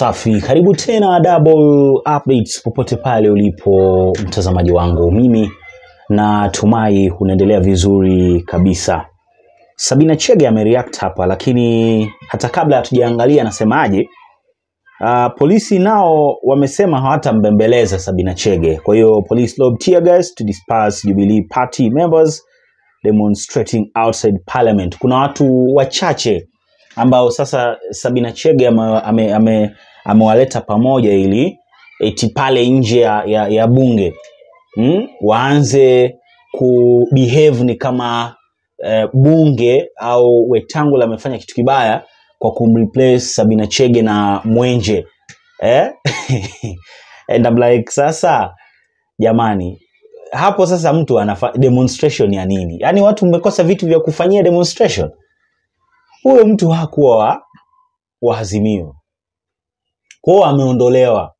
Safi, karibu tena Double Updates popote pale ulipo mtazamaji wangu. Mimi na tumai unaendelea vizuri kabisa. Sabina Chege amereact hapa, lakini hata kabla hatujaangalia anasemaje, uh, polisi nao wamesema hawatambembeleza Sabina Chege. Kwa hiyo police lob tear gas to disperse Jubilee party members demonstrating outside parliament. Kuna watu wachache ambao sasa Sabina Chege ame, ame, ame, amewaleta pamoja ili eti pale nje ya, ya, ya bunge mm? waanze kubehave ni kama eh, bunge au Wetangula amefanya kitu kibaya kwa kumreplace Sabina Chege na Mwenje eh? And I'm like sasa jamani hapo sasa mtu anafa demonstration ya nini yaani watu mmekosa vitu vya kufanyia demonstration huyo mtu hakuwa wa, wa Azimio. Kwa hiyo ameondolewa,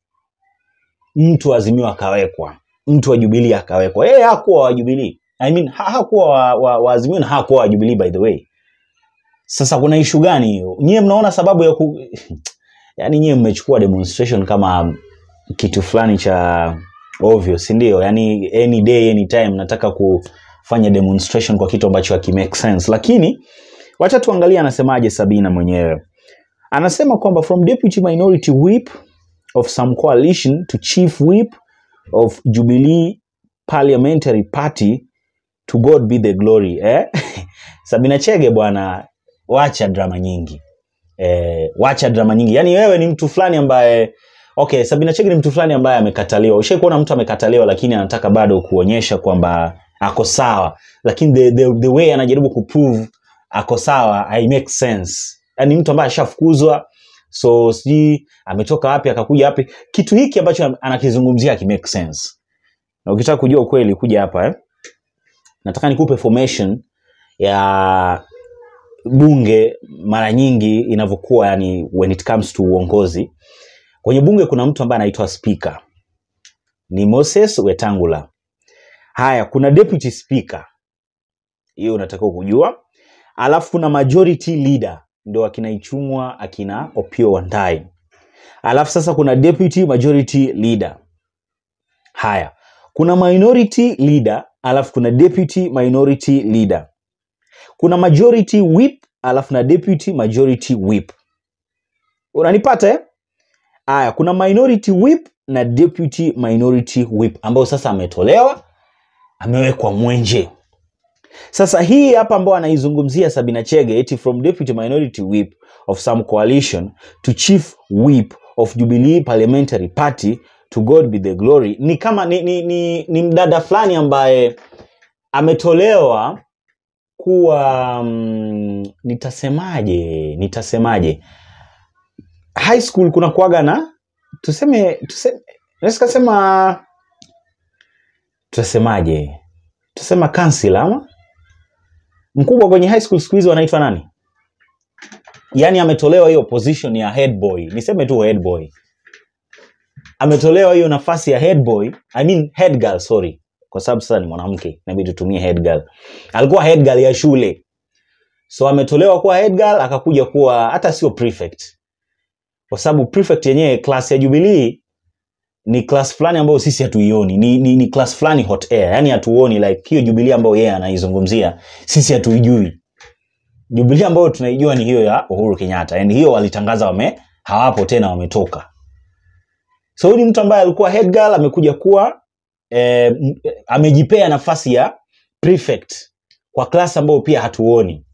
mtu wa Azimio akawekwa, mtu wa Jubilee akawekwa. Yeye hakuwa wa Jubilee, I mean hakuwa wa, wa, wa na hakuwa wa Jubilee by the way. Sasa kuna ishu gani hiyo? Nyie mnaona sababu ya ku... yaani nyie mmechukua demonstration kama kitu fulani cha ovyo, si ndio? Yaani any day any time nataka kufanya demonstration kwa kitu ambacho hakimake sense, lakini Wacha tuangalie anasemaje Sabina mwenyewe. Anasema kwamba from deputy minority whip of some coalition to chief whip of Jubilee parliamentary party to God be the glory eh? Sabina Chege bwana, wacha drama nyingi eh, wacha drama nyingi. Yaani wewe ni mtu fulani ambaye okay, Sabina Chege ni mtu fulani ambaye amekataliwa. Ushai kuona mtu amekataliwa, lakini anataka bado kuonyesha kwamba ako sawa, lakini the, the, the way anajaribu kuprove ako sawa I make sense yani mtu ambaye ashafukuzwa so sijui ametoka wapi akakuja wapi. Kitu hiki ambacho anakizungumzia ki make sense. Na ukitaka kujua ukweli kuja hapa eh? nataka nikupe formation ya bunge mara nyingi inavyokuwa yani when it comes to uongozi. Kwenye bunge kuna mtu ambaye anaitwa speaker. Ni Moses Wetangula. Haya kuna deputy speaker. Hiyo unatakiwa kujua. Alafu kuna majority leader ndo akina Ichung'wa akina Opiyo Wandayi. Alafu sasa kuna deputy majority leader. Haya, kuna minority leader, alafu kuna deputy minority leader. Kuna majority whip, alafu na deputy majority whip. Unanipata eh? Haya, kuna minority whip na deputy minority whip ambao sasa ametolewa, amewekwa Mwenje. Sasa hii hapa ambao anaizungumzia Sabina Chege eti from deputy minority whip of some coalition to chief whip of Jubilee parliamentary party to God be the glory. Ni kama ni, ni, ni, ni mdada fulani ambaye ametolewa kuwa mm, nitasemaje nitasemaje. High school kuna kuaga na tuseme tuseme naweza kasema tutasemaje tusema council ama mkubwa kwenye high school siku hizi wanaitwa nani? Yaani ametolewa hiyo position ya head boy, niseme tu head boy, ametolewa hiyo nafasi ya head boy, I mean head girl, sorry, kwa sababu sasa ni mwanamke, inabidi tutumie head girl. Alikuwa head girl ya shule, so ametolewa kuwa head girl, akakuja kuwa hata sio prefect, kwa sababu prefect yenyewe class ya Jubilee ni class fulani ambayo sisi hatuioni, ni, ni, ni class fulani hot air, yani hatuoni like hiyo Jubilee ambayo yeye anaizungumzia sisi hatuijui. Jubilee ambayo tunaijua ni hiyo ya Uhuru Kenyatta, and hiyo walitangaza wame hawapo tena, wametoka. So huyu ni mtu ambaye alikuwa head girl, amekuja kuwa eh, amejipea nafasi ya prefect kwa klas ambayo pia hatuoni.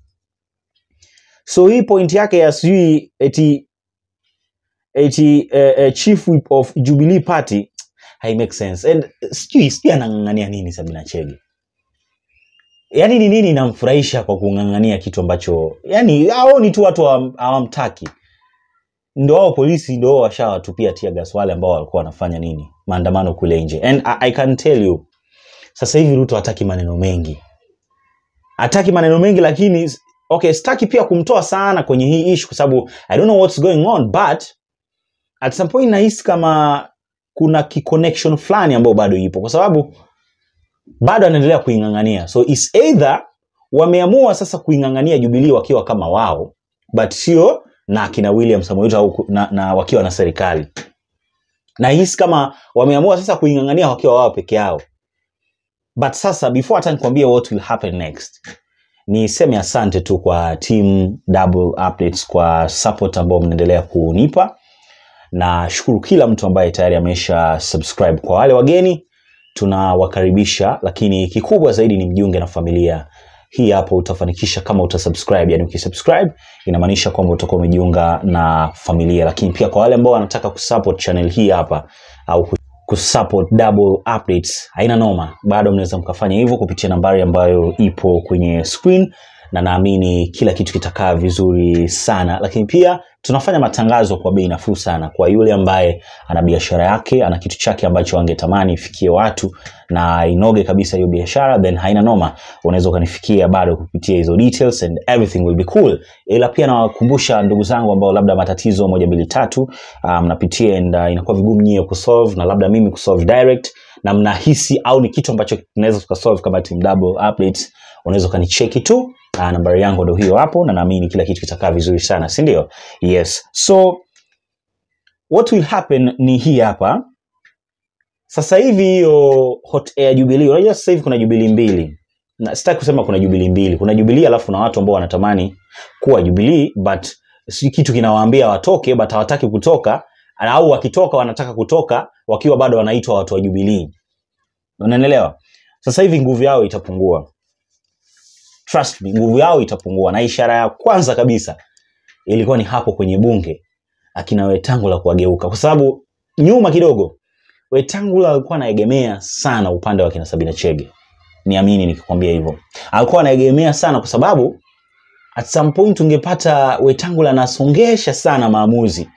So hii point yake ya sijui eti eti eh, eh, chief whip of Jubilee party hai make sense. And sijui sijui anang'ang'ania nini Sabina Chege. Yaani ni nini inamfurahisha kwa kung'ang'ania kitu ambacho yani hao ni tu watu hawamtaki. Ndo wao polisi ndo wao washawatupia tia gas wale ambao walikuwa wanafanya nini maandamano kule nje. And I, I can tell you sasa hivi Ruto hataki maneno mengi. Hataki maneno mengi lakini okay sitaki pia kumtoa sana kwenye hii issue kwa sababu I don't know what's going on but at some point nahisi kama kuna kiconnection fulani ambayo bado ipo kwa sababu bado anaendelea kuing'ang'ania. So is either wameamua sasa kuing'ang'ania Jubilee wakiwa kama wao but sio na akina William Samoei na, na wakiwa na serikali. Na hisi kama wameamua sasa kuing'ang'ania wakiwa wao peke yao. But sasa before hata nikwambie what will happen next niseme asante tu kwa team double updates kwa support ambao mnaendelea kunipa na shukuru kila mtu ambaye tayari amesha subscribe kwa wale wageni. Tunawakaribisha lakini kikubwa zaidi ni mjiunge na familia. Hii hapo utafanikisha kama utasubscribe yani ukisubscribe inamaanisha kwamba utakuwa umejiunga na familia. Lakini pia kwa wale ambao wanataka kusupport channel hii hapa au kusupport double updates haina noma. Bado mnaweza mkafanya hivyo kupitia nambari ambayo ipo kwenye screen na naamini kila kitu kitakaa vizuri sana. Lakini pia tunafanya matangazo kwa bei nafuu sana. Kwa yule ambaye ana biashara yake ana kitu chake ambacho angetamani ifikie watu na inoge kabisa hiyo biashara then haina noma. Unaweza ukanifikia bado kupitia hizo details and everything will be cool. Ila pia nawakumbusha ndugu zangu ambao labda matatizo moja mbili tatu mnapitia um, uh, inakuwa vigumu nyie kusolve na labda mimi kusolve direct. Na mnahisi au ni kitu ambacho tunaweza tukasolve kama team double updates unaweza ukanicheki tu uh, nambari yangu ndio hiyo hapo na naamini kila kitu kitakaa vizuri sana si ndio? Yes. So what will happen ni hii hapa. Sasa hivi hiyo hot air jubilee unajua sasa hivi kuna jubilee mbili. Na sitaki kusema kuna jubilee mbili. Kuna jubilee alafu na watu ambao wanatamani kuwa jubilee but si kitu kinawaambia watoke but hawataki kutoka au wakitoka wanataka kutoka wakiwa bado wanaitwa watu wa jubilee. Unaelewa? Sasa hivi nguvu yao itapungua trust me nguvu yao itapungua. Na ishara ya kwanza kabisa ilikuwa ni hapo kwenye bunge akina wetangula kuwageuka. Kwa sababu nyuma kidogo wetangula alikuwa anaegemea sana upande wa kina sabina chege. Niamini nikikwambia hivyo. Alikuwa anaegemea sana kwa sababu at some point ungepata wetangula anasongesha sana maamuzi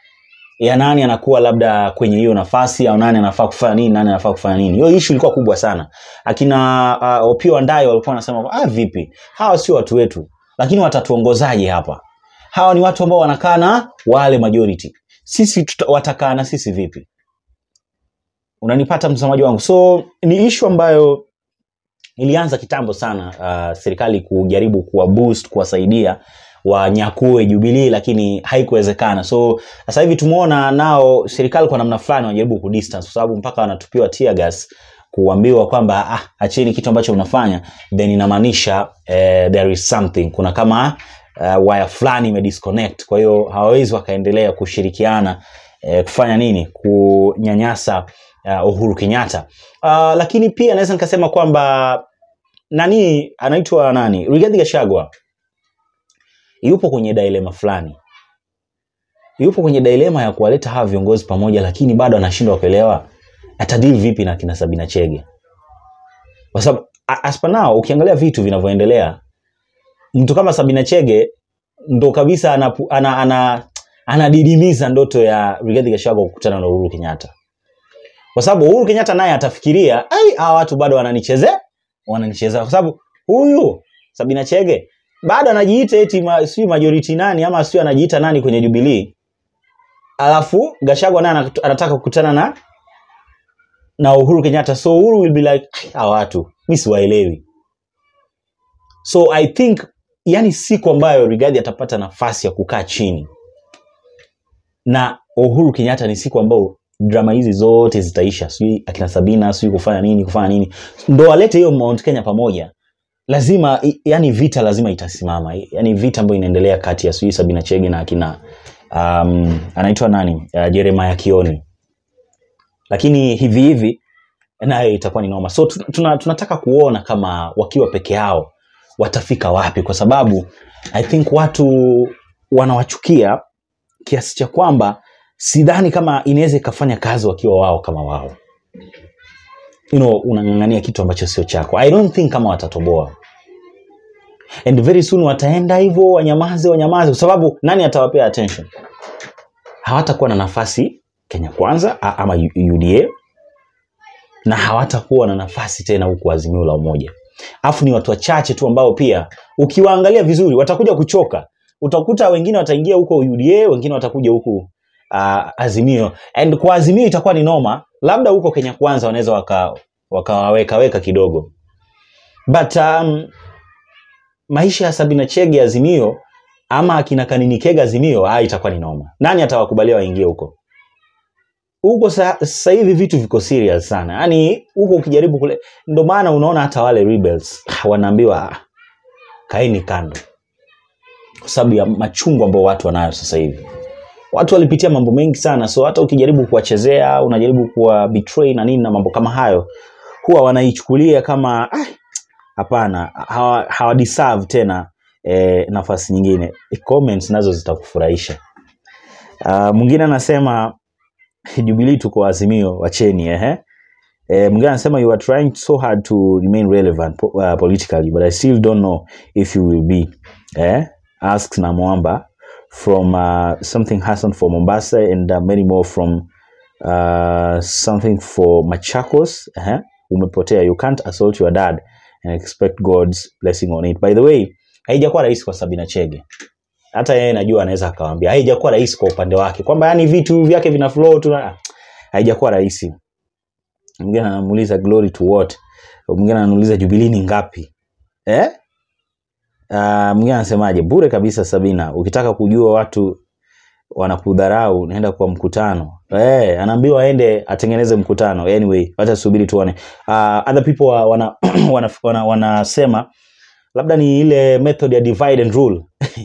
ya nani anakuwa labda kwenye hiyo nafasi au nani anafaa kufanya nini nani anafaa kufanya nini. Hiyo issue ilikuwa kubwa sana. Akina uh, opio wandayo walikuwa wanasema ah, vipi? Hawa sio watu wetu lakini watatuongozaje hapa? Hawa ni watu ambao wanakaa na wale majority. Sisi watakaa na sisi vipi? Unanipata msamaji wangu? So ni ishu ambayo ilianza kitambo sana uh, serikali kujaribu kuwa boost kuwasaidia wanyakue jubilii lakini haikuwezekana. So sasa hivi tumeona nao serikali kwa namna fulani wanajaribu kudistance kwa sababu mpaka wanatupiwa tear gas kuambiwa kwamba ah, acheni kitu ambacho mnafanya. Then inamaanisha eh, there is something. Kuna kama uh, waya fulani imedisconnect kwa hiyo hawawezi wakaendelea kushirikiana eh, kufanya nini? Kunyanyasa uh, uhuru kenyatta. Uh, lakini pia naweza nikasema kwamba nani anaitwa nani? Rigathi gashagwa yupo kwenye dilema fulani. Yupo kwenye dilema ya kuwaleta hawa viongozi pamoja lakini bado anashindwa kuelewa atadili vipi na kina sabina chege? Kwa sababu aspanao ukiangalia vitu vinavyoendelea mtu kama sabina chege ndo kabisa anadidimiza ana, ana, ana ndoto ya rigathi gachagua kukutana na uhuru kenyatta. Kwa sababu uhuru kenyatta naye atafikiria ai hawa watu bado wananichezea wananichezea. Kwa sababu huyu sabina chege bado anajiita eti ma, sijui majority nani ama sijui anajiita nani kwenye jubilii alafu gashagwa naye anataka kukutana na na uhuru kenyatta. So uhuru will be like hawa watu mi siwaelewi. So i think yani siku ambayo rigadhi atapata nafasi ya kukaa chini na uhuru kenyatta ni siku ambayo drama hizi zote zitaisha. Sijui akina sabina sijui kufanya nini kufanya nini. Ndo walete hiyo mount kenya pamoja lazima yani vita lazima itasimama. Yani vita ambayo inaendelea kati ya sijui sabina chege na akina um, anaitwa nani? Uh, jeremaya kioni. Lakini hivi hivi nayo itakuwa ni noma. So tuna, tunataka kuona kama wakiwa peke yao watafika wapi? Kwa sababu i think watu wanawachukia kiasi cha kwamba sidhani kama inaweza ikafanya kazi wakiwa wao kama wao. You know, unang'ang'ania kitu ambacho sio chako. I don't think kama watatoboa and very soon wataenda hivyo wanyamaze wanyamaze. Kwa sababu nani atawapea attention? Hawatakuwa na nafasi kenya kwanza ama uda na hawatakuwa na nafasi tena huku azimio la umoja. Afu ni watu wachache tu ambao pia ukiwaangalia vizuri watakuja kuchoka. Utakuta wengine wataingia huko uda wengine watakuja huku uh, azimio. And kwa azimio itakuwa ni noma. Labda huko kenya kwanza wanaweza waka weka kidogo. But um, maisha ya sabina chege azimio ama akina Kanini Kega Azimio, ah, itakuwa ni noma. Nani atawakubalia waingie huko? Huko sasa hivi vitu viko serious sana, yaani huko ukijaribu kule, ndio maana unaona hata wale rebels ah, wanaambiwa ah, kaeni kando, kwa sababu ya machungu ambayo watu wanayo sasa hivi. Watu walipitia mambo mengi sana, so hata ukijaribu kuwachezea, unajaribu kuwa betray na nini na mambo kama hayo, huwa wanaichukulia kama "Ah, hapana, hawa, hawa deserve tena eh, nafasi nyingine. Comments nazo zitakufurahisha. Uh, mwingine anasema Jubilee tuko Azimio, wacheni ehe. Eh, mwingine anasema you are trying so hard to remain relevant po uh, politically but I still don't know if you will be. Eh? Asks na Mwamba from uh, something Hassan for Mombasa and uh, many more from uh, something for Machakos. Eh? Umepotea. You can't assault your dad and expect God's blessing on it. By the way, haijakuwa rahisi kwa Sabina Chege. Hata yeye najua anaweza akawambia haijakuwa rahisi kwa upande wake. Kwamba yani vitu vyake vina flow tu. Haijakuwa rahisi. Mwingine anamuuliza glory to what? Mwingine anamuuliza jubilini ni ngapi? Eh? Uh, mwingine anasemaje? Bure kabisa sabina. Ukitaka kujua watu wanakudharau naenda kwa mkutano. Eh, anaambiwa aende atengeneze mkutano. Anyway wacha subiri tuone. Uh, other people wa- wana wana, wana, wanasema labda ni ile method ya divide and rule.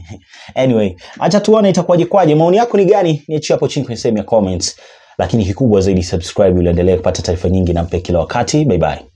Anyway acha tuone itakuwaje kwaje. Maoni yako ni gani? Niachie hapo chini kwenye sehemu ya comments. Lakini kikubwa zaidi subscribe ili kupata taarifa nyingi na mpya kila wakati. Bye bye